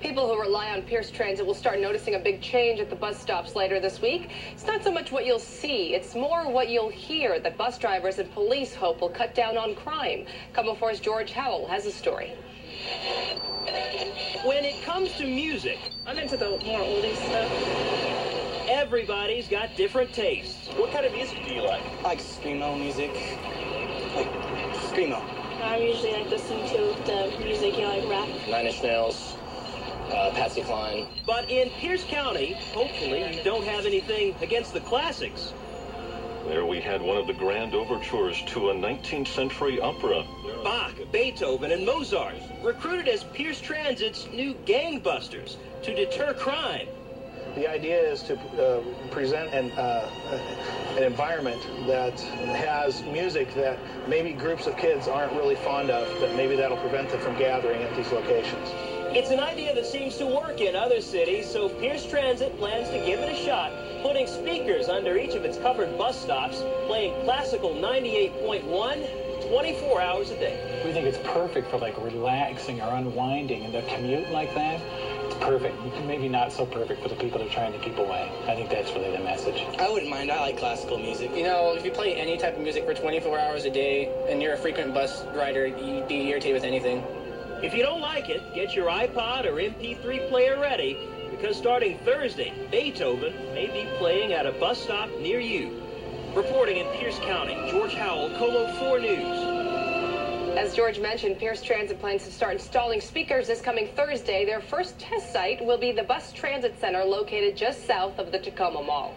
People who rely on Pierce Transit will start noticing a big change at the bus stops later this week. It's not so much what you'll see, it's more what you'll hear that bus drivers and police hope will cut down on crime. KOMO 4's George Howell has a story. When it comes to music, I'm into the more oldies stuff. Everybody's got different tastes. What kind of music do you like? I like screamo music. Like screamo. I'm usually like listening to the music, you know, like rap. Nine Inch Nails, uh, Patsy Cline. But in Pierce County, hopefully you don't have anything against the classics. There we had one of the grand overtures to a 19th century opera. Bach, Beethoven, and Mozart, recruited as Pierce Transit's new gangbusters to deter crime. The idea is to uh, present an, uh, an environment that has music that maybe groups of kids aren't really fond of, but maybe that'll prevent them from gathering at these locations. It's an idea that seems to work in other cities, so Pierce Transit plans to give it a shot, putting speakers under each of its covered bus stops, playing classical 98.1 24 hours a day. We think it's perfect for like relaxing or unwinding and the commute like that. It's perfect. Maybe not so perfect for the people that are trying to keep away. I think that's really the message. I wouldn't mind. I like classical music. You know, if you play any type of music for 24 hours a day and you're a frequent bus rider, you'd be irritated with anything. If you don't like it, get your iPod or MP3 player ready because starting Thursday, Beethoven may be playing at a bus stop near you. Reporting in Pierce County, George Howell, KOMO 4 News. As George mentioned, Pierce Transit plans to start installing speakers this coming Thursday. Their first test site will be the Bus Transit Center located just south of the Tacoma Mall.